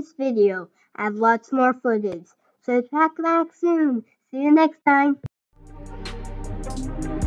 this video. I have lots more footage. So check back soon. See you next time. Thank you.